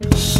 Let's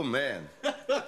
Oh man.